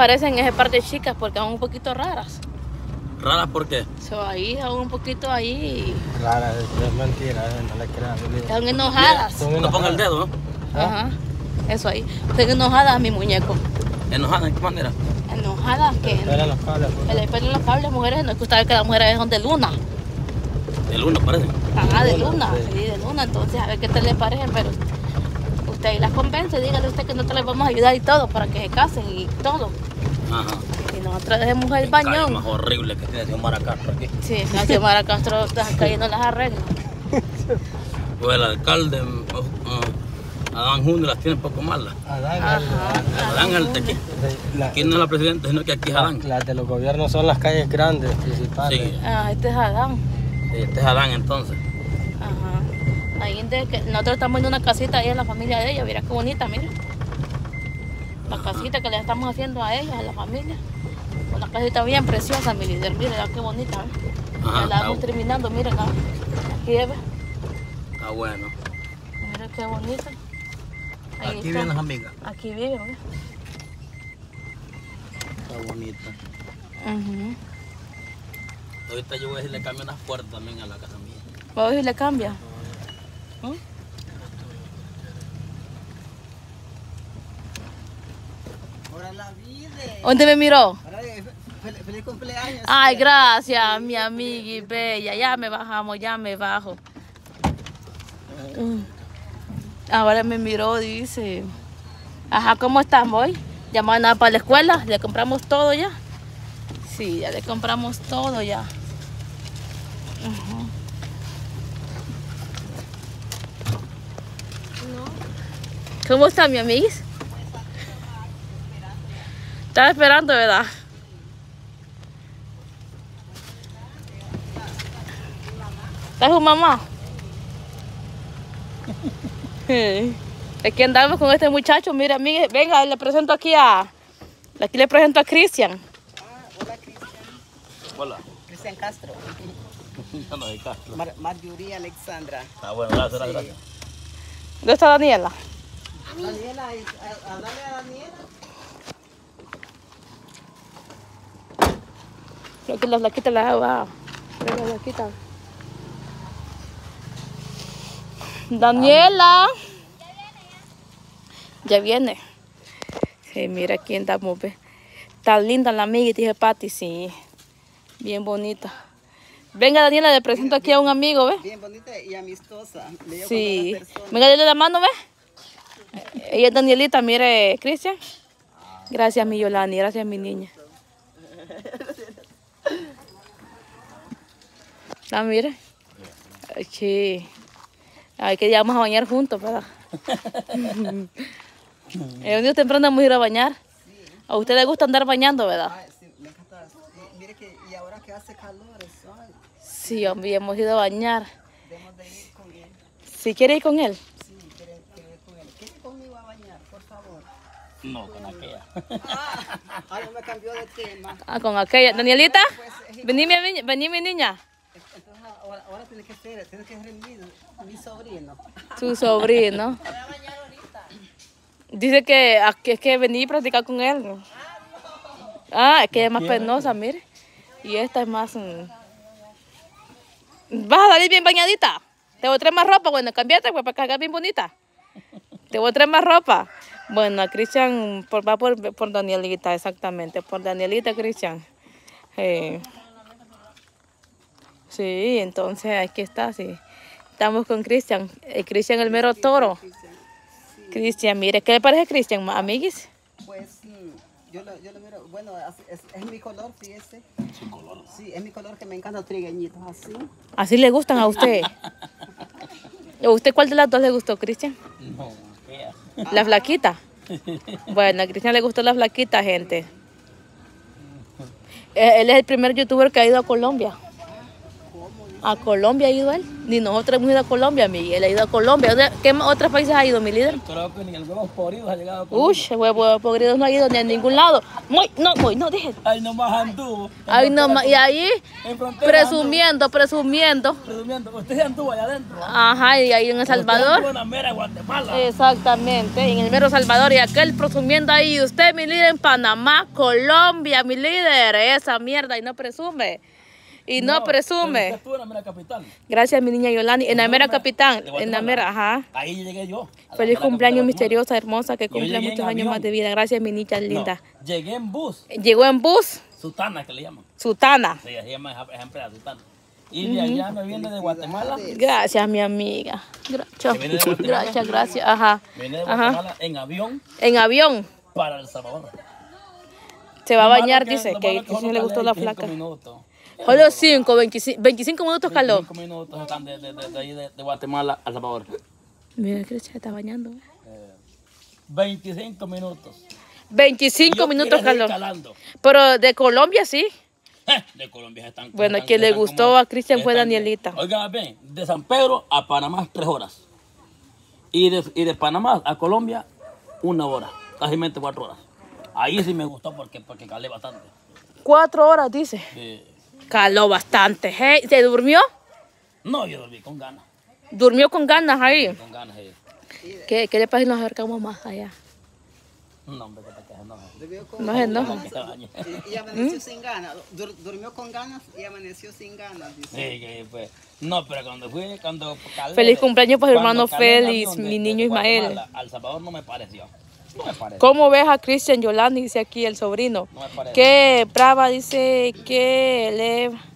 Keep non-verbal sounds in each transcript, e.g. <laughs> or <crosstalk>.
parecen ese par de chicas porque son un poquito raras. ¿Raras por qué? So, ahí son un poquito ahí. Rara, es, mentira, eh, no le crean. Están enojadas. Son No ponga el enojadas. dedo, ¿no? Ajá. Eso ahí. Están enojadas mi muñeco. ¿Enojada? ¿En qué manera? Enojadas que Esperan los cables. se le pelan los cables mujeres. No es que usted sabe que las mujeres son de luna. De luna parece. Ajá, de luna. Sí, de luna. Entonces a ver qué te le parecen. Pero usted ahí las convence. Dígale usted que nosotros les vamos a ayudar y todo para que se casen y todo. Ajá. Y nosotros dejemos el El calle bañón. más horrible que tiene Xiomara Castro aquí. Sí, la Xiomara Castro calles no las arregla. Pues el alcalde, mm, uh, Adán Junio, las tiene un poco malas. Adán, Ajá. Adán es el de aquí. la- Aquí no es la presidenta, sino que aquí es Adán. Las de los gobiernos son las calles grandes, principales. Sí, Ah, este es Adán. este es Adán entonces. Ajá. Ahí de que nosotros estamos en una casita ahí en la familia de ella. Mira qué bonita, mira. La casita que le estamos haciendo a ella, a la familia. Una casita bien preciosa, mi líder. Mira qué bonita. ¿eh? Ajá, ya la vamos terminando, miren. ah. Aquí ve. está bueno. Mira qué bonita. Ahí Aquí vienen las amigas. Aquí viven, ¿eh? Está bonita. Ujú. Ahorita yo voy a decirle cambio unas puertas también a la casa mía. Vamos y le cambia. Ahora la vida. ¿Dónde me miró? Feliz cumpleaños. Ay, gracias, mi amiga bella. Ya me bajamos, ya me bajo. Mm. Ahora me miró, dice. Ajá, ¿cómo estás, hoy? ¿Ya nada para la escuela? ¿Le compramos todo ya? Sí, ya le compramos todo ya. Ujú. ¿Cómo está mi amiguis? Estaba esperando, ¿verdad? ¿Está su mamá? <laughs> Sí. Aquí andamos con este muchacho, mira, amiga, venga, le presento aquí a... Aquí le presento a Cristian. Hola, Cristian. Hola. Cristian Castro. <laughs> No hay Castro. Mar Marjorie Alexandra. Está bueno, gracias, gracias. ¿Dónde está Daniela? Daniela, a- háblale a Daniela. Creo que la flaquita la va. La flaquita. Daniela. Ya viene. Sí, mira quién ve. Está linda la amiga, dije Pati, sí. Bien bonita. Venga, Daniela, le presento aquí a un amigo, ¿ve? Bien bonita y amistosa. Le Sí. Venga, dale la mano, ¿ve? Ella es Danielita, mire, Cristian. Gracias, mi Yolani, gracias, mi niña. Ah, mire. Sí. Ay, que ya vamos a bañar juntos, ¿verdad? <laughs> El día temprano vamos a ir a bañar. A usted le gusta andar bañando, ¿verdad? Mire que y ahora que hace calor, Sí, hombre, hemos ido a bañar. debemos de ir con él. Si quiere ir con él. Sí, quiere, quiere ir con él. ¿Quiere ir conmigo a bañar, por favor? No, con aquella. Ah, ay, me cambió de tema. Ah, con aquella. Danielita, vení mi, niña- vení, mi niña. Entonces ahora, ahora tiene que ser, tiene que ser mi, mi sobrino. Tu sobrino. Dice que, ah, que es que vení a practicar con él. ¿no? Ah, es que es más penosa, mire. Y esta es más... mm. ¿Vas a salir bien bañadita? Te voy a traer más ropa. Bueno, cambiate pues, para que hagas bien bonita. Te voy a traer más ropa. Bueno, a Cristian por, va por, por Danielita, exactamente. Por Danielita, Cristian. Eh, sí, entonces aquí está, sí. Estamos con Cristian. Eh, Cristian el mero toro. Cristian, mire, ¿qué le parece Cristian, amiguis? Pues mm, yo lo, yo lo miro, bueno, así- es, es mi color, fíjese. Su color. Sí, es mi color que me encanta, trigueñitos así. Así le gustan a usted. <laughs> ¿A usted cuál de las dos le gustó, Cristian? No. La flaquita. Bueno, a Cristian le gustó la flaquita, gente. Eh, Él es el primer youtuber que ha ido a Colombia. ¿Cómo A Colombia ha ido él. Ni nosotros hemos ido a Colombia, Miguel. Ha ido a Colombia. ¿Dónde- ¿Qué otros países ha ido, mi líder? Creo que ni el huevo podrido ha llegado con... Uy, el huevo podrido no ha ido ni a ningún lado. Muy, no, muy, no, deje. Ay, nomás anduvo. En Ay, no, frontera ma- y ahí, presumiendo, presumiendo. anduvo, Presumiendo. Usted anduvo allá adentro. Ajá, y ahí en El Usted Salvador. anduvo en la mera Guatemala. Exactamente, en el mero Salvador y aquel presumiendo ahí, usted mi líder en Panamá, Colombia, mi líder, esa mierda y no presume. Y no, presume. Usted estuvo en la mera capital. Gracias mi niña Yolani, en la mera capitán, De en la mera, ajá. Ahí llegué yo. Feliz cumpleaños capital misteriosa, hermosa, que en muchos años más de vida. Gracias mi niña No, linda. llegué en bus. Llegó en bus, Sutana, que le llaman. Sutana. Sí, se llama esa esa empresa, Sutana. Y de allá me viene de Guatemala. Gracias mi amiga. Gracias, ¿Que viene de Guatemala? gracias, gracias. Ajá. Viene de Ajá. Guatemala en avión En avión para El Salvador. se va a bañar, dice, que, que le gustó la 25 flaca. minutos. Solo 5, 25, 25 minutos caló. 25 minutos están de, de, de, de ahí de, Guatemala a Salvador. Mira que se está bañando. ¿eh? 25 minutos. 25 Yo minutos calor. calando. Pero de Colombia sí. Eh, De Colombia están Bueno, están- quien le gustó como- a Cristian fue Danielita. Oigan bien, de San Pedro a Panamá tres horas. Y de, y de Panamá a Colombia una hora. Casi cuatro horas. Ahí sí me gustó porque, porque calé bastante. Cuatro horas, dice. Eh, Caló bastante. Hey, ¿Se durmió? no, yo dormí con ganas. Durmió con ganas ahí. Con ganas. eh. ¿Qué, qué le pasa si nos acercamos más allá? No, hombre, que te no. Se bañe. Y, y amaneció sin ganas. Dur- durmió con ganas y amaneció sin ganas. Dice. Sí, que pues. No, pero cuando fui, cuando calé- Feliz cumpleaños para cuando hermano Félix, mi niño Ismael. Al Salvador no me pareció. No me. ¿Cómo ves a Cristian Yolanda? Dice aquí el sobrino. No me parece. Qué brava, dice que le...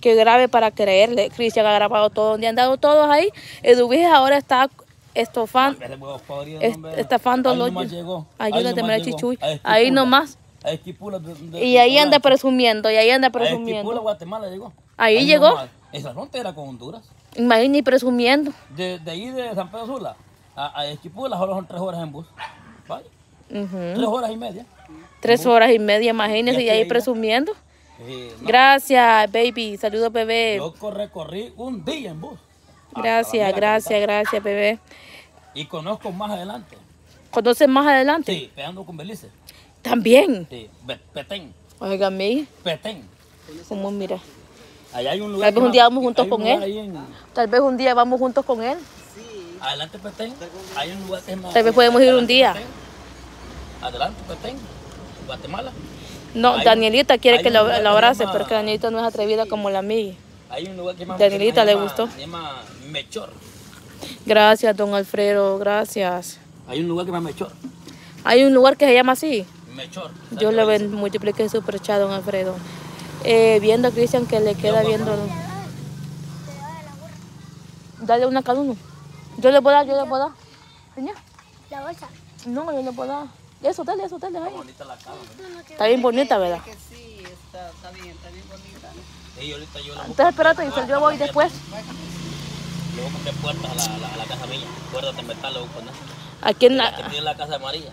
Que grave para creerle. Cristian ha grabado todo. Donde han dado todos ahí. Eduvige ahora está estofando. Ese huevo podrido, Es- hombre. estafando Ahí los- nomás llegó. Ayúdate, Ahí nomás. Chichuy. Ahí nomás. De- de- Y ahí anda presumiendo, y ahí anda presumiendo. Guatemala llegó. Ahí llegó. nomás. Esa frontera con Honduras. Imagínate presumiendo. De, de ahí de San Pedro Sula a, a Esquipula solo son tres horas en bus. Vaya. Ujú. Tres horas y media. Tres horas y media, imagínense, y ahí presumiendo. No. Gracias, baby. Saludos, bebé. Yo recorrí un día en bus. La Gracias, gracias, gracias, bebé. Y conozco más adelante. ¿Conoces más adelante? Sí, pegando con Belice. También. Sí, Petén. Oiga, mí, Petén. como mira. Allá hay un lugar. Tal vez un día va- vamos juntos con él. en- Tal vez un día vamos juntos con él. Adelante Petén, hay un lugar que. Tal vez podemos ir un día. Petén. Adelante Petén, Guatemala. No, Hay- Danielita quiere que lo, se abrace, porque Danielita no es atrevida como la mía. Hay un lugar que llama... Danielita le llama- gustó. Se llama Mechor. Gracias, don Alfredo, gracias. Hay un lugar que se llama Mechor. Hay un lugar que se llama así. Mechor. Yo le ben- multiplique super chat, don Alfredo. Eh, viendo a Cristian que le queda viendo. Dale una a cada uno. Yo le puedo dar, yo le puedo dar. Señor. La bolsa. No, yo le puedo dar. Eso, dale, eso, dale. ahí. Bonita la casa. Está bien bonita, ¿verdad? Que sí, está, está bien, está bien bonita. ¿no? Y ahorita yo le Entonces espérate, dice, yo voy después. le voy a poner puertas a la, a la, a la casa mía. Puertas de metal le voy a poner. Aquí en La que la, tiene la casa de María.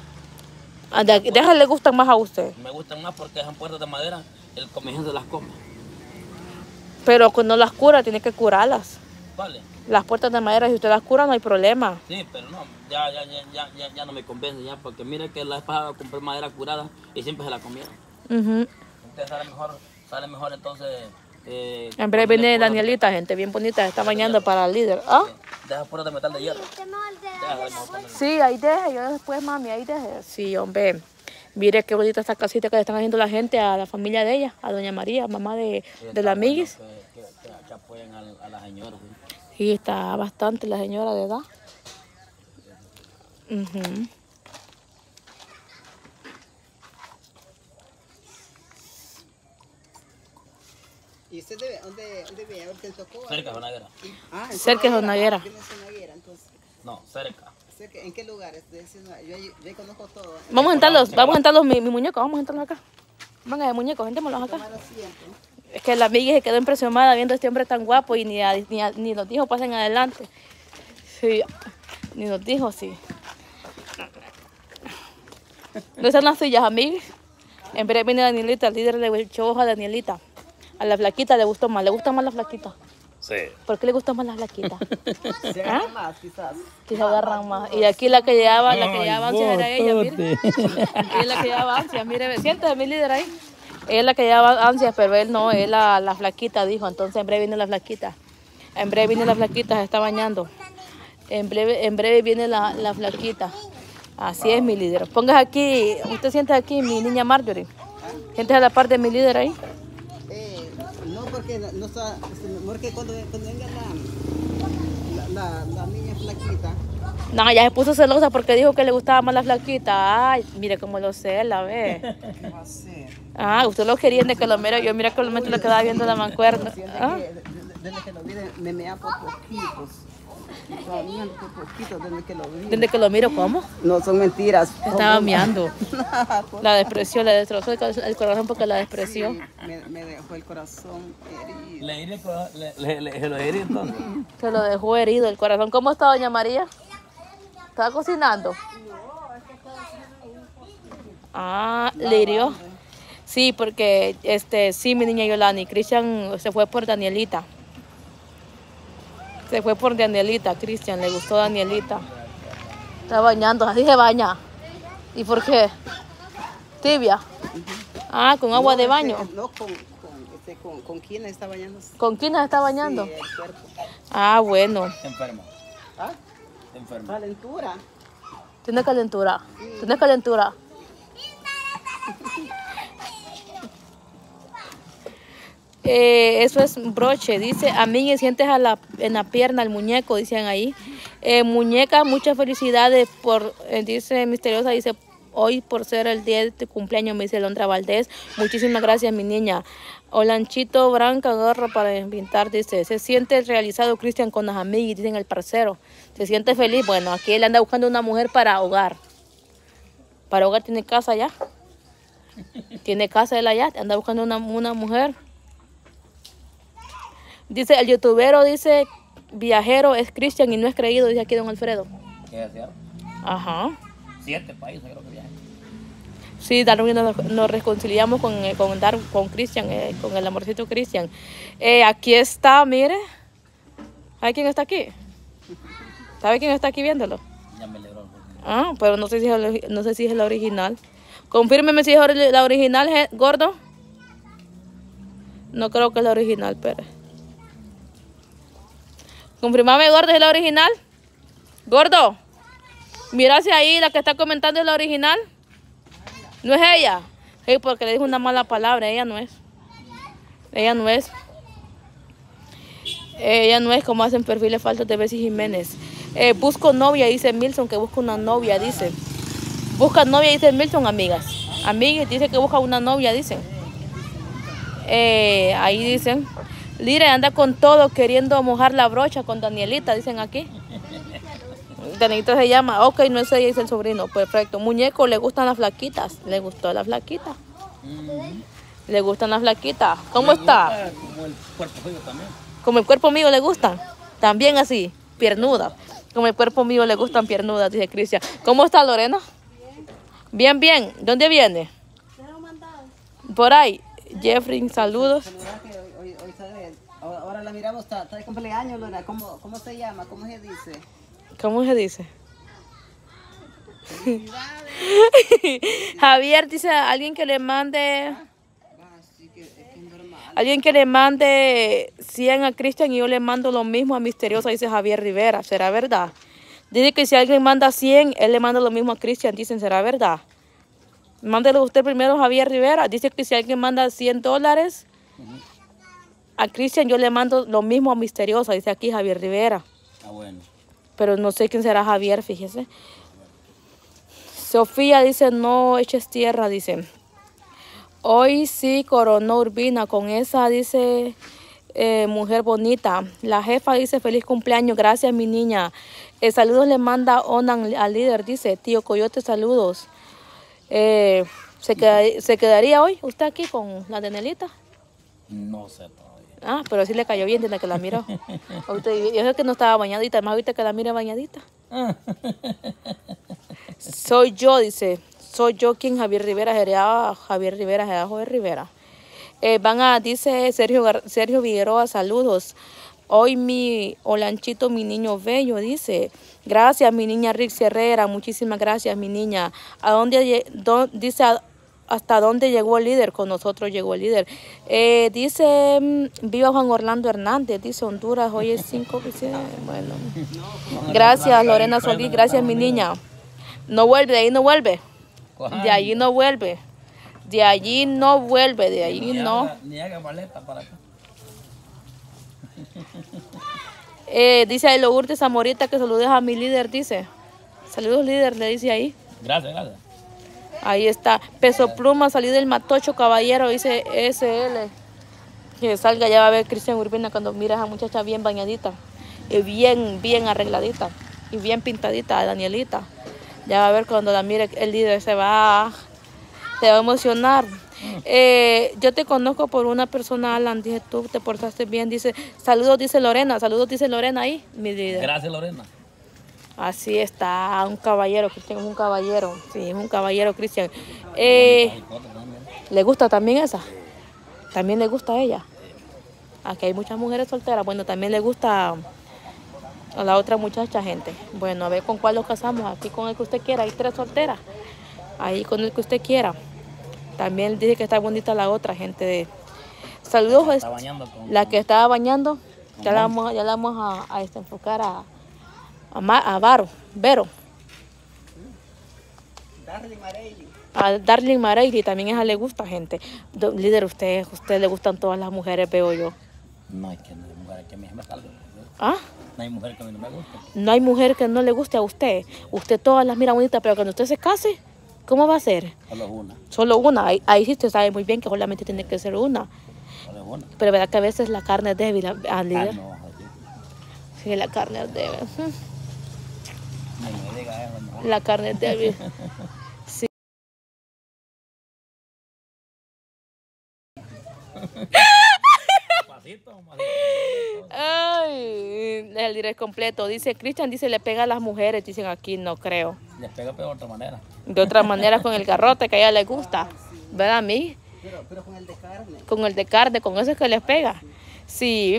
a de aquí- déjale gustan más a usted. Me gustan más porque son puertas de madera. El comején se las come. Pero cuando las cura, tiene que curarlas. Vale. Las puertas de madera, si usted las cura, no hay problema. Sí, pero no, ya, ya, ya, ya, ya, ya no me convence ya, porque mira que la vez pasada compré madera curada y siempre se la comieron. Ujú. Entonces sale mejor, sale mejor entonces... Eh, En breve viene Danielita, gente bien bonita, está bañando para el líder. ¿Ah? Deja puertas de metal de hierro. Deja. Sí, ahí deje, yo después, mami, ahí deje. Sí, hombre. Mire qué bonita esta casita que le están haciendo la gente a la familia de ella, a doña María, mamá de, de la amiguis. Que, que, que, que apoyen a, a la señora. ¿sí? Y está bastante la señora de edad. Ujú. ¿Y usted debe, dónde, dónde vive? ¿Dónde te tocó? Cerca de Jonaguera. Ah, en Cerca de Jonaguera. Yo no cerca. Cerca- ¿En qué lugares? Yo, yo ahí conozco todo. Vamos a sentarlos, vamos a sentarlos, mi, mi muñeco, vamos a sentarlos acá. Venga, de muñeco, sentémoslos acá. Es que la amiga se quedó impresionada viendo a este hombre tan guapo y ni, a- ni, a- ni los dijo pasen adelante. Sí, ni los dijo, sí. ¿No están las sillas, amigas? En breve viene Danielita, el líder del show a Danielita. A la flaquita le gustó más. ¿Le gusta más la flaquita? Sí. ¿Por qué le gusta más la flaquita? <laughs> Se agarra más, quizás. se agarran más. Y aquí la que llevaba, la que llevaba ansias era ella, mire. Es la que llevaba ansias, mire, siéntese mi líder ahí. Es la que llevaba ansias, pero él no, él la, la flaquita dijo. Entonces en breve viene la flaquita. En breve viene la flaquita, se está bañando. En breve, en breve viene la, la flaquita. Así es mi líder. Pongas aquí, usted siente aquí mi niña Marjorie. Siente a la parte de mi líder ahí. Eh, no, porque no, está, porque cuando, cuando venga la, la, la, la niña flaquita, No, ya se puso celosa porque dijo que le gustaba más la flaquita. Ay, mire cómo lo sé, la ve. ¿qué va a hacer? Ah, usted lo quería de que lo mira. Yo mira que lo quedaba viendo la mancuerna. Ah, que de- de- desde que lo vi, de- me mea por poquitos. Estaba desde que lo vi. Desde que lo miro, ¿cómo? No, son mentiras. Estaba meando. <laughs> La despreció, le destrozó el co- el corazón porque la despreció. Sí, me, me dejó el corazón herido. ¿Le le, le, le, se lo iré entonces? Se lo dejó herido el corazón. ¿Cómo está doña María? ¿Estaba cocinando? Ah, le hirió. Sí, porque este, sí, mi niña Yolani, Cristian se fue por Danielita. Se fue por Danielita, Cristian, le gustó Danielita. Está bañando, así se baña. ¿Y por qué? Tibia. Ah, con agua de No, baño. este, No, con, con, este, con, con quién está bañándose. ¿Con quién se está bañando? Sí, el cuerpo. Ah, bueno. Enfermo. ¿Ah? Enfermo. Calentura. Tiene calentura. Tiene calentura. Eh, eso es broche, dice, a mí me sientes a la, en la pierna el muñeco, dicen ahí. Eh, muñeca, muchas felicidades por, eh, dice misteriosa, dice, hoy por ser el día de tu cumpleaños, me dice Londra Valdés. Muchísimas gracias, mi niña. Olanchito Branca Gorra para invitar, dice, se siente realizado Cristian con las amigas, dicen el parcero. Se siente feliz. Bueno, aquí él anda buscando una mujer para hogar. Para hogar tiene casa ya. Tiene casa él allá, anda buscando una, una mujer. Dice, el youtubero dice, viajero es Cristian y no es creído, dice aquí don Alfredo. ¿Qué es cierto? Ajá. Siete países creo que viajan. Sí, Darwin nos, nos reconciliamos con, eh, con Dar- con Cristian, eh, con el amorcito Cristian. Eh, aquí está, mire. ¿Sabe quién está aquí? ¿Sabe quién está aquí viéndolo? Ya me alegró. Ah, pero no sé si es, el- no sé si es la original. Confírmeme si es la original, gordo. No creo que es la original, pero. Confirmame, gordo, es la original. Gordo, mira si ahí la que está comentando es la original. No es ella. Sí, porque le dijo una mala palabra, ella no es. Ella no es. Ella no es como hacen perfiles falsos de Bessie Jiménez. Eh, busco novia, dice Milson, que busca una novia, dice. Busca novia, dice Milson, amigas. Amigas, dice que busca una novia, dicen. Eh, ahí dicen. Lire anda con todo queriendo mojar la brocha con Danielita, dicen aquí. Danielita se llama, ok, no es ella, dice el sobrino, perfecto. Muñeco, le gustan las flaquitas, le gustó la flaquita. Le gustan las flaquitas. ¿Cómo está? Como el cuerpo suyo también. Como el cuerpo mío le gustan. También así, piernudas. Como el cuerpo mío le gustan piernudas, dice Cristian. ¿Cómo está Lorena? Bien, bien. ¿Dónde viene? Por ahí. Jeffrey, saludos. Ahora, la miramos, está, está de cumpleaños, Lorena. ¿Cómo, ¿Cómo se llama? ¿Cómo se dice? ¿Cómo se dice? <laughs> Javier dice alguien que le mande, es normal. alguien que le mande 100 a Cristian y yo le mando lo mismo a Misteriosa, dice Javier Rivera. ¿Será verdad? Dice que si alguien manda 100, él le manda lo mismo a Cristian. Dicen, ¿será verdad? Mándelo usted primero, Javier Rivera. Dice que si alguien manda 100 dólares a Cristian, yo le mando lo mismo a Misteriosa. Dice aquí Javier Rivera. Ah, bueno. Pero no sé quién será Javier, fíjese. Sofía dice, no eches tierra, dice. Hoy sí coronó Urbina con esa, dice, eh, mujer bonita. La jefa dice, feliz cumpleaños, gracias mi niña. Eh, saludos le manda Onan al líder, dice, tío Coyote, saludos. Eh, ¿se, queda- ¿Se quedaría hoy usted aquí con la de Nelita? No sé. Ah, pero sí le cayó bien desde que la miró. Ahorita, yo sé que no estaba bañadita, más ahorita que la mire bañadita. Soy yo, dice. Soy yo quien Javier Rivera, Javier Rivera, Jereaba, Joven Rivera. Eh, van a, dice Sergio, Sergio Figueroa, saludos. Hoy mi Olanchito, mi niño bello, dice. Gracias, mi niña Rick Herrera. Muchísimas gracias, mi niña. ¿A dónde dice hasta dónde llegó el líder? Con nosotros llegó el líder. Eh, dice, mm, viva Juan Orlando Hernández, dice Honduras, hoy es 5, bueno. Gracias, Lorena Solís, gracias, mi niña. No vuelve, de ahí no vuelve. De allí no vuelve. De allí no vuelve, de allí no. Ni haga maleta para acá. Eh, dice ahí Lourdes Zamorita que saludes a mi líder, dice. Saludos líder, le dice ahí. Gracias, gracias. Ahí está. Peso pluma, salí del matocho caballero, dice SL. Que salga, ya va a ver Cristian Urbina cuando mira a esa muchacha bien bañadita. Y bien, bien arregladita. Y bien pintadita, Danielita. Ya va a ver cuando la mire el líder se va, se va a emocionar. Eh, yo te conozco por una persona, Alan, dije tú te portaste bien, dice, saludos, dice Lorena, saludos, dice Lorena ahí, mi líder. Gracias, Lorena. Así está, un caballero, Cristian es un caballero, sí, es un caballero, Cristian. Eh, ¿Le gusta también esa? ¿También le gusta a ella? Aquí hay muchas mujeres solteras, bueno, también le gusta a la otra muchacha, gente. Bueno, a ver con cuál los casamos, aquí con el que usted quiera, hay tres solteras, ahí con el que usted quiera. También dice que está bonita la otra, gente. De... Saludos, es- Está bañando con. la que estaba bañando, ya la vamos, ya la vamos a, a, este, enfocar a, a, Ma- a Varo, Vero, Darling Marelli. a Darling Mareiri, también esa le gusta, gente. Do- líder, usted, usted le gustan todas las mujeres, veo yo. No, es que no hay mujer que a mí me salga. ¿Ah? No hay mujer que a mí no me guste. No hay mujer que no le guste a usted. Usted todas las mira bonitas, pero cuando usted se case, ¿cómo va a ser? Solo una. Solo una. Ahí, ahí sí usted sabe muy bien que solamente tiene que ser una. Solo una. Pero verdad que a veces la carne es débil, a- a Ah, líder. no. Sí, la carne es débil. La carne es débil. Sí. Ay, el direct completo. Dice Cristian, dice, le pega a las mujeres. Dicen aquí, no creo. Les pega pero de otra manera. De otra manera con el garrote que a ella le gusta. ¿Verdad a mí? Pero, pero con el de carne. Con el de carne, con eso es que les pega. Sí,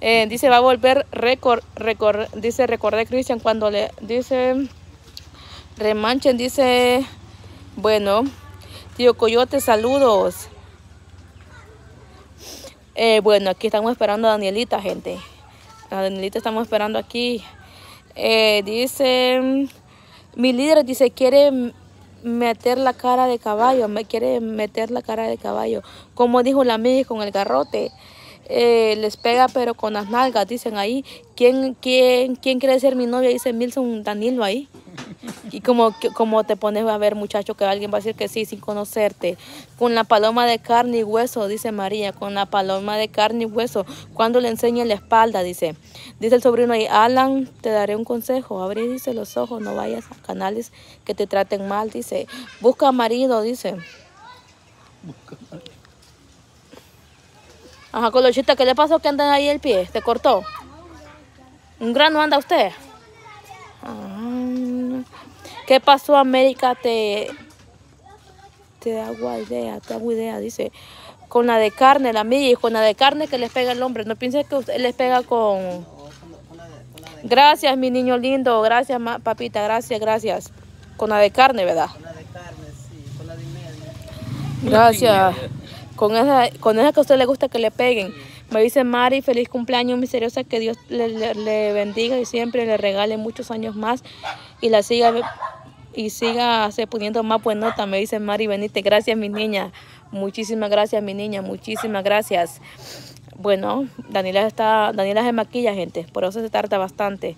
eh, dice, va a volver récord, récord, dice, recordé Cristian cuando le, dice, remanchen, dice, bueno, tío Coyote, saludos. Eh, bueno, aquí estamos esperando a Danielita, gente. A Danielita estamos esperando aquí. Eh, dice, mi líder dice, quiere meter la cara de caballo, me quiere meter la cara de caballo. Como dijo la amiga con el garrote. Eh, les pega pero con las nalgas, dicen ahí. ¿Quién, quién, quién quiere ser mi novia? Dice Milson Danilo ahí. Y como, como te pones a ver, muchacho, que alguien va a decir que sí sin conocerte. Con la paloma de carne y hueso, dice María, con la paloma de carne y hueso. Cuando le enseñe la espalda, dice. Dice el sobrino ahí, Alan, te daré un consejo. Abre, dice, los ojos, no vayas a canales que te traten mal, dice. Busca marido, dice. Ajá, Colochita, ¿qué le pasó que anda ahí el pie? ¿Te cortó? ¿Un grano anda usted? Ah, ¿Qué pasó, América? Te, te hago idea, te hago idea, dice. Con la de carne, la mía, y con la de carne que les pega el hombre. No pienses que usted les pega con... Gracias, mi niño lindo. Gracias, papita. Gracias, gracias. Con la de carne, ¿verdad? Con la de carne, sí. Con la de media. Gracias. Con esa, con esa que a usted le gusta que le peguen. Me dice Mari, feliz cumpleaños misteriosa, que Dios le, bendiga y siempre le regale muchos años más y la siga y siga poniendo más buenota. Me dice Mari Benítez, gracias mi niña, muchísimas gracias mi niña, muchísimas gracias. Bueno, Daniela está, Daniela se maquilla gente, por eso se tarda bastante.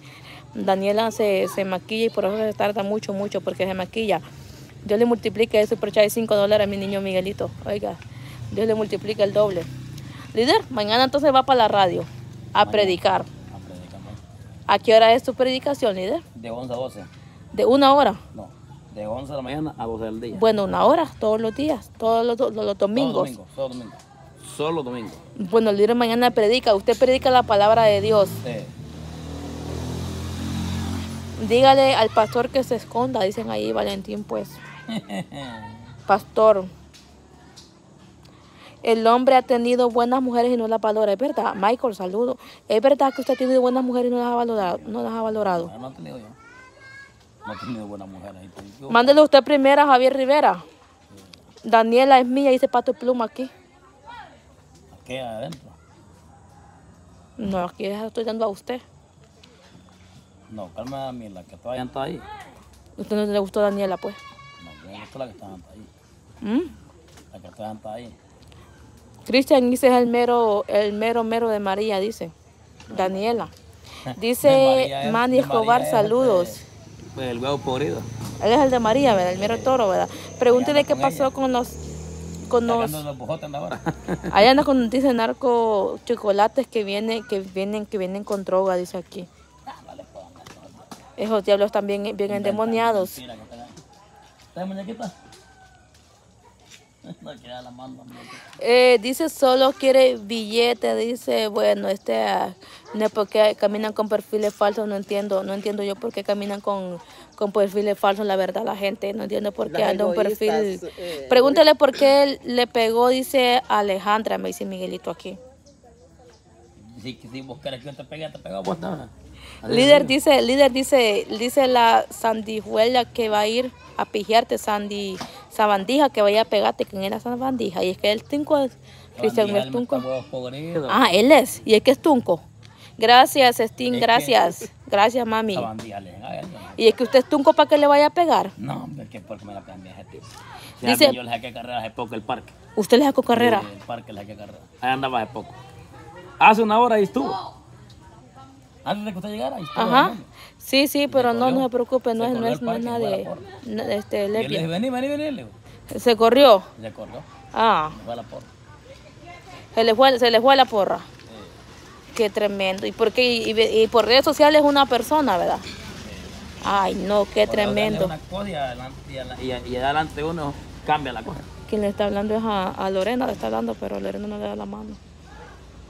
Daniela se, se maquilla y por eso se tarda mucho, mucho, porque se maquilla. Dios le multiplique ese superchat de 5 dólares a mi niño Miguelito. Oiga, Dios le multiplica el doble. Líder, mañana entonces va para la radio a predicar. Ah, predicamos. ¿A qué hora es tu predicación, líder? De 11 a 12. ¿De una hora? No. De 11 de la mañana a 12 del día. Bueno, una hora, todos los días, todos los, los- los domingos. Solo domingo. Solo domingo. Solo domingo. Bueno, el líder mañana predica. Usted predica la palabra de Dios. Sí. Dígale al pastor que se esconda, dicen ahí Valentín, pues. <laughs> Pastor. El hombre ha tenido buenas mujeres y no las valora. Es verdad, Michael, saludo. Es verdad que usted ha tenido buenas mujeres y no las ha valorado. No las ha valorado. No, no he tenido yo. No he tenido buena mujer ahí. pues, yo- Mándele usted primero a Javier Rivera. Daniela es mía, dice Pato y Pluma aquí. Aquí adentro. No, aquí estoy dando a usted. No, calma a mí, la que todavía está ahí. Usted no le gustó a Daniela, pues. No, me gusta la que está ahí. ¿Mm? La que está ahí. Cristian dice es el mero, el mero mero de María, dice. Daniela. <laughs> De Dice María Manny María Escobar, es saludos. este, pues, el huevo podrido. Él es el de María, ¿verdad? El mero toro, ¿verdad? Pregúntele qué pasó con los... Con los ahora. <laughs> allá anda con, <laughs> dice narco chocolates que vienen, que vienen, que vienen con droga, dice aquí. Esos diablos también bien endemoniados. Mentira que tenga. ¿Trae muñequita? <laughs> No quiere la mano, muñequita. Eh, dice solo quiere billete, dice, bueno, este, ah, no es porque caminan con perfiles falsos, no entiendo, no entiendo yo por qué caminan con, con perfiles falsos, la verdad, la gente, no entiendo por qué anda un perfil. eh, Pregúntele por qué le pegó, dice Alejandra, me dice Miguelito aquí. Si, si vos querés que yo te pegue, te pego vos no. Líder dice, líder dice, dice la sandijuela que va a ir a pijearte, Sandy, Sabandija que vaya a pegarte, ¿quién era Sabandija? Y es que el tunco es Cristian es tunco. Ah, él es. ¿Y es que es tunco? Gracias, Stin, Es que- gracias. Gracias, mami. Esa bandija le a él. ¿Y es que usted es tunco para que le vaya a pegar? No, hombre, que porque me la cambié ese tipo. Si Dice- yo le saqué carrera hace poco el parque. ¿Usted le sacó carrera? Sí, el parque le saqué carrera. Ahí andaba hace poco. Hace una hora ahí estuvo. De que usted llegara, ahí. Ajá. Sí, sí, pero no, no se preocupe, no Se es, no es, no es nadie. Este, le dije, vení, vení, le. Se corrió. Se corrió. Ah, Fue a la porra. se le fue, se le fue la porra. Qué tremendo. ¿Y por qué? Y, y- y por redes sociales es una persona, ¿verdad? Ay, no, qué Por tremendo. le da Una cosa y, adelante, y, ala- y, y adelante uno cambia la cosa. Quien le está hablando es a, a Lorena, le está hablando, pero Lorena no le da la mano.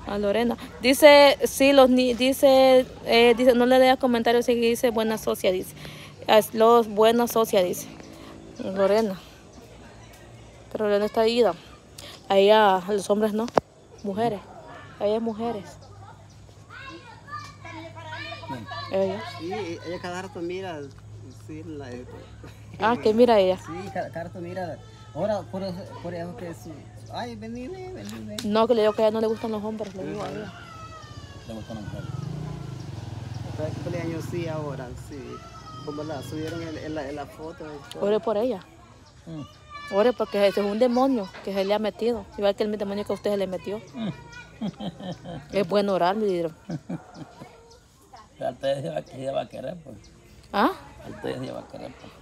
A Lorena. Dice, sí, los ni dice, eh, dice, no le dé comentarios, sí, dice buena socia, dice. Es los buena socia, dice. Lorena. Pero Lorena está ida. A ella, a los hombres no. Mujeres. A ella mujeres. Ella. Sí, ella cada rato mira, sí, la, Ah, que mira ella. sí, cada, rato mira. Ahora, por eso, por eso que su, ay, vení, vení. No, que le digo que a ella no le gustan los hombres, le digo a ella. Le gustó una mujer. Para el cumpleaños sí, ahora, sí. Como la subieron en, en la, en la foto. Ore por ella. Mm. Ore porque ese es un demonio que se le ha metido. Igual que el demonio que a usted se le metió. es bueno orar, mi líder. Al te se va, se va a querer, pues. ¿Ah? Te se va a querer, pues.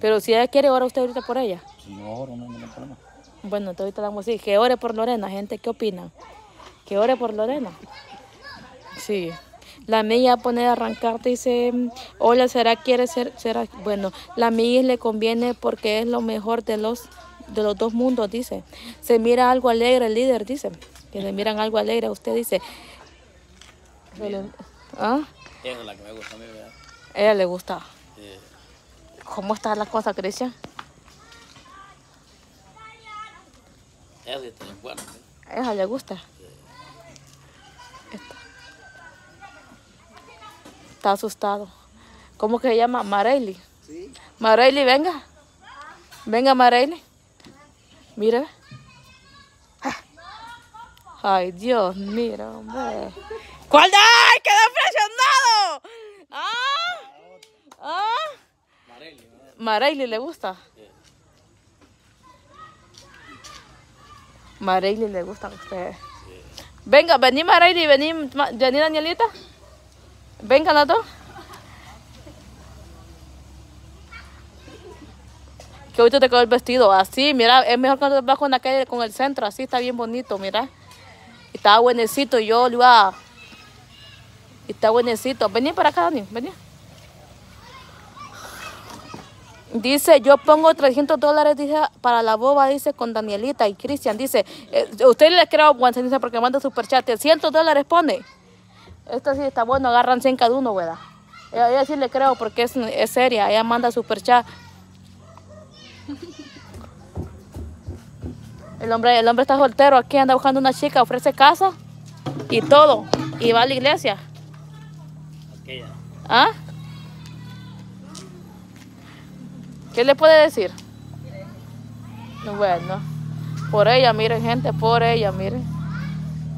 Pero si ella quiere, ora usted ahorita por ella. Si yo oro, no hay ningún problema. Bueno, entonces ahorita damos así. Que ore por Lorena, gente. ¿Qué opinan? Que ore por Lorena. Sí. La amiga pone a arrancarte y dice, hola, ¿será quiere ser? Será? Bueno, la amiga le conviene porque es lo mejor de los de los dos mundos, dice. Se mira algo alegre, el líder, dice. Que le miran algo alegre a usted, dice. ¿Ah? Esa es la que me gusta a mí, ¿verdad? A ella le gusta. Sí. ¿Cómo está la cosa, Cristian? Esa ella le gusta. Está. Está asustado. ¿Cómo que se llama? Marely. Sí, Marely, venga. Venga, Marely. Mire. Ah. Ay, Dios, mira, hombre. ¿Cuál de? ¡Ay, quedó impresionado! ¿Ah? ¿Ah? Marely le gusta. Marely le gusta a usted. Venga, vení Marely, vení, vení Danielita. Venga las dos. Que ahorita te quedó el vestido así, mira, es mejor cuando te vas con la calle con el centro, así está bien bonito, mira. Está buenecito, yo lo iba Está buenecito. Vení para acá, Dani, vení. Dice, yo pongo 300 dólares dice, para la boba, dice, con Danielita y Cristian. Dice, eh, usted le creo, Juan, dice, porque manda superchat. 100 dólares pone. Esto sí está bueno, agarran 100 cada uno, ¿verdad? Ella, ella sí le creo porque es, es seria. Ella manda superchat. El hombre, el hombre está soltero aquí, anda buscando una chica, ofrece casa y todo. Y va a la iglesia. Aquella. ¿Ah? ¿Qué le puede decir? Bueno, por ella, miren, gente, por ella, miren.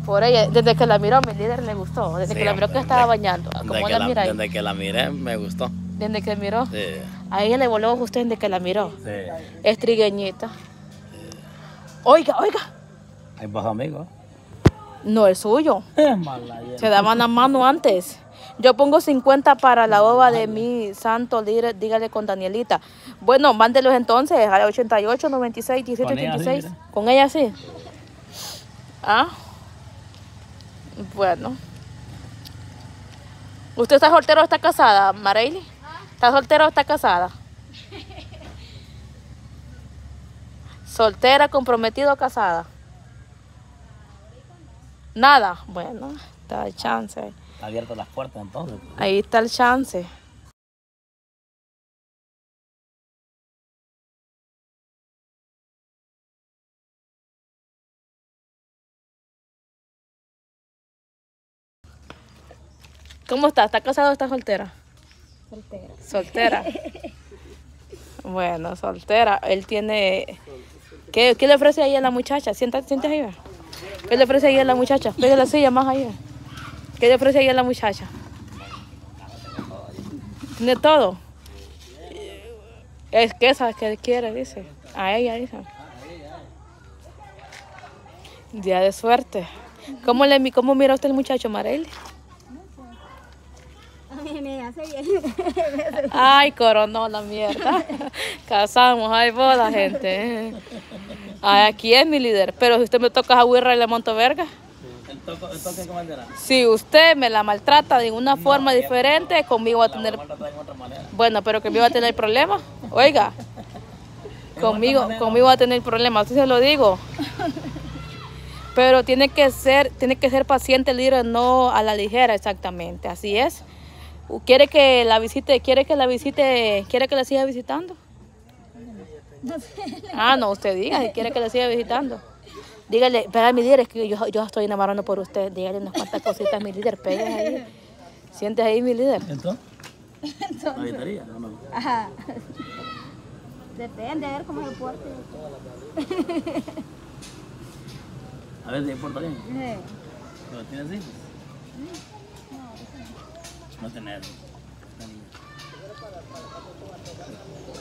Por ella, desde que la miró, mi líder le gustó. Desde Sí, que la miró que estaba bañando. Desde ¿Cómo que, la desde que la miré me gustó. Desde que miró. Sí. A ella le voló usted desde que la miró. Sí. Es trigueñita. Oiga, oiga. Hay bajo amigos. No es suyo. Es <laughs> mala Se daban la mano antes. Yo pongo 50 para la boba de mi santo líder, dígale con Danielita. Bueno, mándelos entonces al 88, 96, 17, Con ella sí, 86. mira. Con ella sí. Ah. Bueno. ¿Usted está soltero o está casada, Mareili? ¿Está soltera o está casada? ¿Soltera, comprometido o casada? Nada. Bueno, está el chance. Abiertas las puertas entonces. Ahí está el chance. ¿Cómo está? ¿Está casado o está soltera? Soltera. Soltera. <laughs> bueno, soltera. Él tiene... ¿Qué, qué le ofrece ahí a la muchacha? Siéntate, siéntate ahí. ¿Qué le ofrece ahí a la muchacha? Pégale la silla más ahí. ¿Qué le ofrece ahí a la muchacha? Tiene todo. Es que esa que quiere, dice. A ella, dice. Día de suerte. ¿Cómo, le, cómo mira usted el muchacho, Marely? Ay, coronó la mierda. <laughs> Casamos, ay, boda, gente. Ay, aquí es mi líder. Pero si usted me toca a Huirra y le monto verga. Si usted me la maltrata de una forma diferente, conmigo va a tener... Bueno, pero conmigo va a tener problemas. Oiga, <laughs> conmigo, conmigo va a tener problemas, así se lo digo. <laughs> Pero tiene que ser, tiene que ser paciente, líder, no a la ligera, exactamente. Así es. ¿Quiere que la visite? ¿Quiere que la visite? ¿Quiere que la siga visitando? Ah, no, usted diga si quiere que la siga visitando. Dígale, espera, mi líder, es que yo, yo estoy enamorando por usted. Dígale unas cuantas cositas, mi líder, pegue ahí. Siente ahí, mi líder. ¿Entonces? ¿La habitaría o no? Ajá. Depende, a ver cómo se porte. A ver si me porta bien. Eh, ¿Pero tienes hijos? No tener.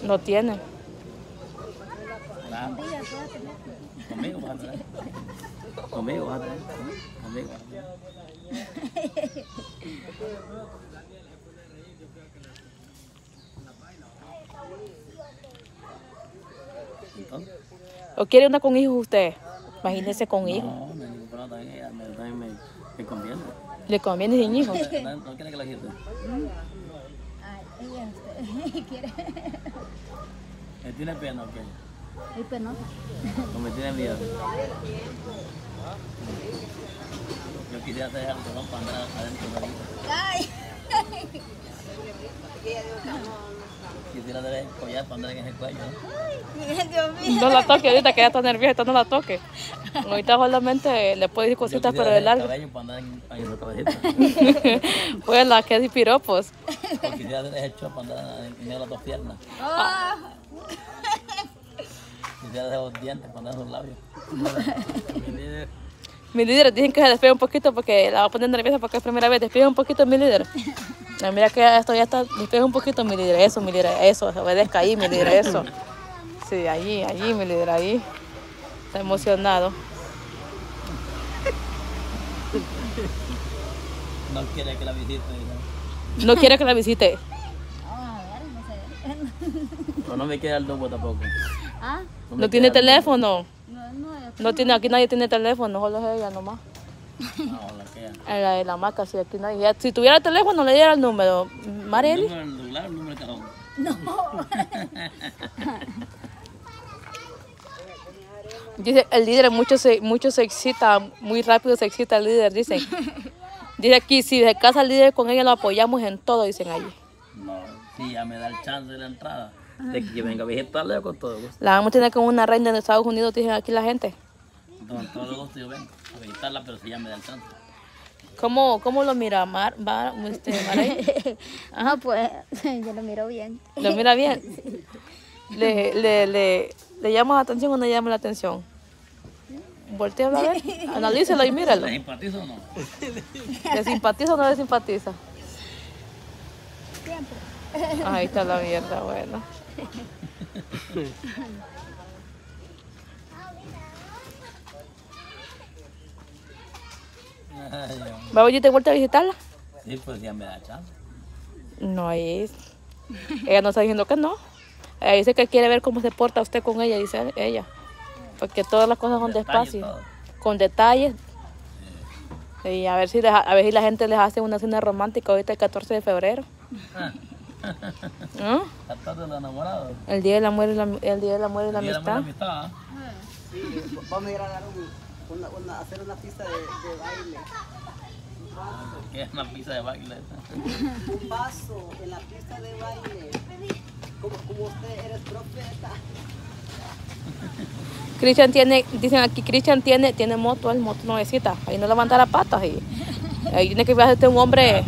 No tiene. Conmigo vas a tener. Conmigo vas a tener. Conmigo vas a tener. Entonces, ¿O quiere una con hijos usted? Imagínese con hijos. no, también. ella me- También me, me conviene. Le conviene sin hijos. No, no quiere que la quite. ay, ella usted <laughs> quiere. ¿Me tiene pena o qué? Es penosa. <laughs> ¿O me tiene miedo? Yo quisiera hacer algo ¿no? para andar adentro de ahí. Ay. Quisiera hacer el collar para andar en ese cuello. ¿no? Dios mío. No la toque ahorita, que ella está nerviosa, no la toque. Ahorita solamente le puede decir cositas, pero de el largo. para andar en, en. <laughs> Pues la que es piropos. Quisiera hacer ese chop para andar en de las dos piernas. Ah. Hacer los dientes para andar en sus labios. <laughs> Mi líder, dicen que se despegue un poquito porque la va a poner nerviosa porque es primera vez. Despegue un poquito, mi líder. Mira que esto ya está. Despegue un poquito, mi líder. Eso, mi líder. Eso, obedezca ahí, mi líder. Eso. Sí, allí, allí, mi líder. Ahí. Está emocionado. No quiere que la visite. ¿no? No quiere que la visite. Vamos a ver, no no me queda el número tampoco. Ah, No tiene teléfono. no, no, No tiene, aquí nadie tiene teléfono, solo es ella nomás. No, la queda. <laughs> En la de la maca, sí, aquí nadie. Si tuviera teléfono, le diera el número. El Marieli. número del celular, el número de cajón. <laughs> <laughs> Dice, el líder mucho se, mucho se excita, muy rápido se excita el líder, dicen. Dice aquí, si se casa el líder con ella, lo apoyamos en todo, dicen allí. No, sí, ya me da el chance de la entrada. De que venga a visitarle con todo gusto. La vamos a tener como una reina de Estados Unidos, dicen aquí la gente. Con todo el gusto yo vengo a visitarla, pero se llama del santo. ¿Cómo, cómo lo mira Mar, va, este, Maray? Ah, <laughs> pues <laughs> yo lo miro bien. ¿Lo mira bien? <laughs> ¿Le, le, le, le llama la atención o no le llama la atención? Voltea a ver, analícelo y míralo. ¿Le simpatiza o no? ¿Le simpatiza o no le simpatiza? Ahí está la mierda, bueno. ¿Va a venir de vuelta a visitarla? Sí, pues ya me da chance. No es. Ella no está diciendo que no. Ella dice que quiere ver cómo se porta usted con ella, dice ella. Porque todas las cosas son despacio. todo. Con detalles. Y a ver si les- a ver si la gente les hace una cena romántica ahorita el 14 de febrero. ¿Ah? La tarde de los enamorados. El día del amor y la, el día del amor y la El día de la amistad. amistad. Sí, vamos a ir a dar un, una, una, hacer una pista de, de baile. Es una pizza de baile. Un paso en la pista de baile. Como, como usted eres profeta. Cristian tiene, dicen aquí, Cristian tiene, tiene moto, el moto nuevecita. Ahí no levanta las patas. Y, ahí tiene que ser un hombre.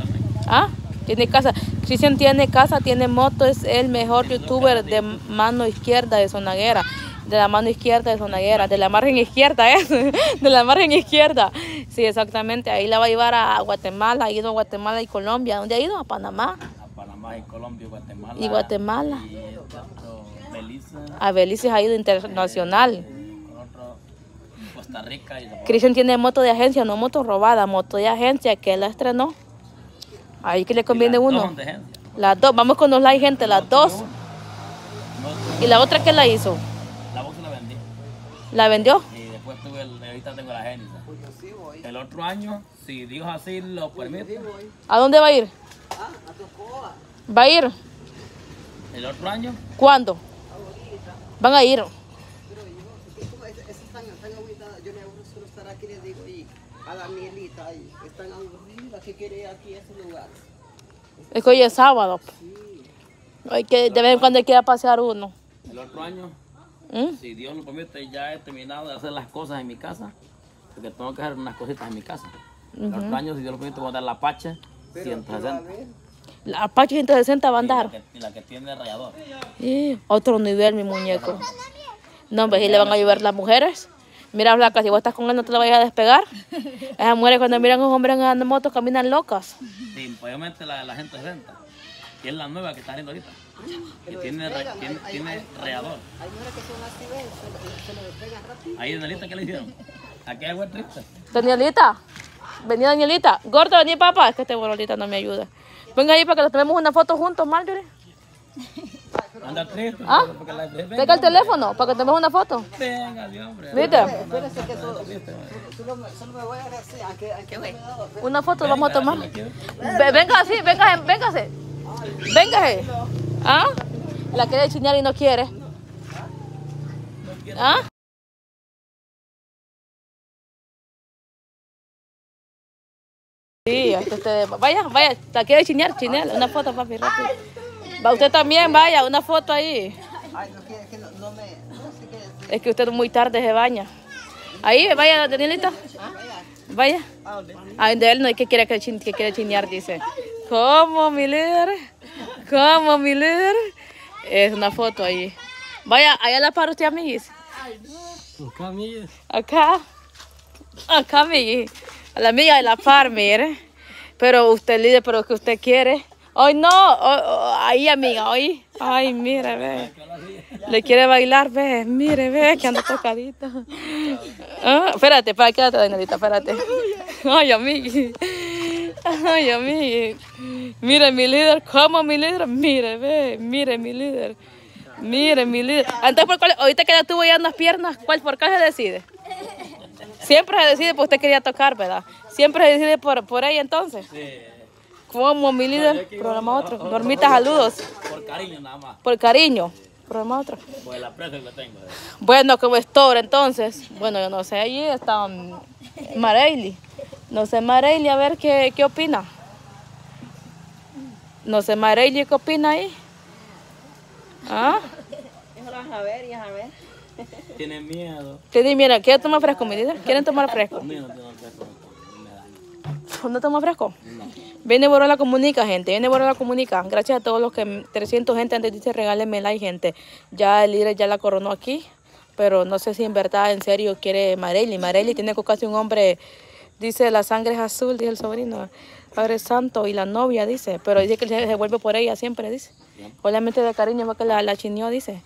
¿Ah? Tiene casa. Cristian tiene casa, tiene moto, es el mejor youtuber de mano izquierda de Sonaguera. De la mano izquierda de Sonaguera, de la margen izquierda, <laughs> ¿eh? De la margen izquierda. Sí, exactamente. Ahí la va a llevar a Guatemala, ha ido a Guatemala y Colombia. ¿Dónde ha ido? A Panamá. A Panamá y Colombia y Guatemala. Y Guatemala. Y Belice. A Belice ha ido internacional. Con otro, Costa Rica y Cristian tiene moto de agencia, no moto robada, moto de agencia que él la estrenó. Ahí que le conviene las dos uno. agencia. Las dos, vamos con los like gente, las dos. No, ¿Y la otra que la hizo? la voz la vendí. ¿La vendió? Y después tuve el, ahorita tengo la Génesis. El otro año, si Dios así lo permite, ¿A dónde va a ir? Ah, a tu coa. ¿Va a ir? el otro año, ¿Cuándo? Van a ir. Pero yo, como, es, es tan, tan aguitada. Yo le hago solo estar aquí, le digo, y a Danielita, y están aburrida, que quiere aquí ese lugar. Es que hoy es sábado. Hay que de vez en cuando hay que ir a pasear uno. el otro año, ¿Mm? si Dios lo permite, ya he terminado de hacer las cosas en mi casa. Porque tengo que hacer unas cositas en mi casa. El otro año, si Dios lo permite, voy a dar la Apache 160. La Apache 160 va a Y la, andar. que, y la que tiene rayador. Otro nivel, mi muñeco. No, hombre, si le van a ayudar las mujeres. Mira, Blanca, si vos estás con él, no te la vayas a despegar. Esas mujeres cuando miran a un hombre en la moto caminan locas. Sí, obviamente la, la gente renta. Y es la nueva que está saliendo ahorita. Que tiene, re- tiene, tiene rayador. Hay mujeres que son así, ¿ves? Se, lo- se lo despegan rápido. Ahí en lista, ¿qué le hicieron? Aquí hay buen triste. Danielita, vení Danielita. Gordo, vení papá. Es que este bololita no me ayuda. Venga ahí para que nos tomemos una foto juntos, Marjorie. Anda triste. ¿Ah? Saca el teléfono para que tomemos una foto. Venga, Dios, hombre. ¿Viste? Espérese que solo, solo, me- voy a decir, aunque, aunque me he dado. Una foto vamos a tomar. Ve- venga así, venga, véngase. Véngase. ¿Ah? La quiere chiñar y no quiere. ¿Ah? Sí, usted, vaya, vaya, la quiere chiñar, chiñar, una foto, papi, rápido. Va usted también, vaya, una foto ahí. Ay, no, que, que no, no me. No sé qué decir. Es que usted muy tarde se baña. Ahí, vaya, Danielita. Vaya. Ay, de él no es que quiere, que, chin- que quiere chinear, dice. ¿Cómo, mi líder? ¿Cómo, mi líder? Es una foto ahí. Vaya, allá la para usted, amiguis. Acá, amigues. Acá. Acá, amiguis. A la amiga de la par, mire. Pero usted, líder, pero que usted quiere. Ay, no. ahí, amiga, ahí. Ay, mire, ve. Le quiere bailar, ve. Mire, ve, que anda tocadita. Ah, espérate, para, quédate, Danielita, espérate. Ay, amigui. Ay, amigui. Mire, mi líder, ¿cómo mi líder? Mire, ve, mire, mi líder. Mire, mi líder. Entonces, ¿por cuál, ahorita que ya tuvo ya unas piernas, ¿cuál, ¿por qué se decide? Siempre se decide porque usted quería tocar, ¿verdad? Siempre se decide por, por ella entonces. ¿Cómo, mi líder? Programa otro. Normita, saludos. Por cariño nada más. Por cariño. Programa otro. Por el aprecio que tengo. eh. Bueno, como store entonces. Bueno, yo no sé, allí está um, Mareili. No sé, Mareili, a ver qué, qué opina. No sé, Mareili, ¿qué opina ahí? ¿Ah? a ver, y a ver. Tiene miedo. ¿Qué di? Mira, ¿quieren tomar fresco, mi vida? ¿Quieren tomar fresco? No tiene fresco, no ¿No toma fresco? Viene Borola Comunica, gente. Viene Borola Comunica. Gracias a todos los que... 300 gente antes dice regálenme like, gente. Ya el líder ya la coronó aquí. Pero no sé si en verdad, en serio, quiere Marely. Marely tiene casi un hombre... Dice, la sangre es azul, dice el sobrino. Padre Santo y la novia, dice. Pero dice que se se vuelve por ella siempre, dice. Obviamente de cariño fue que la, la dice.